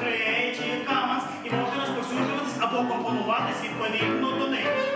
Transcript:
creative commons і можна розповсюджуватись або компонуватись відповідно до них.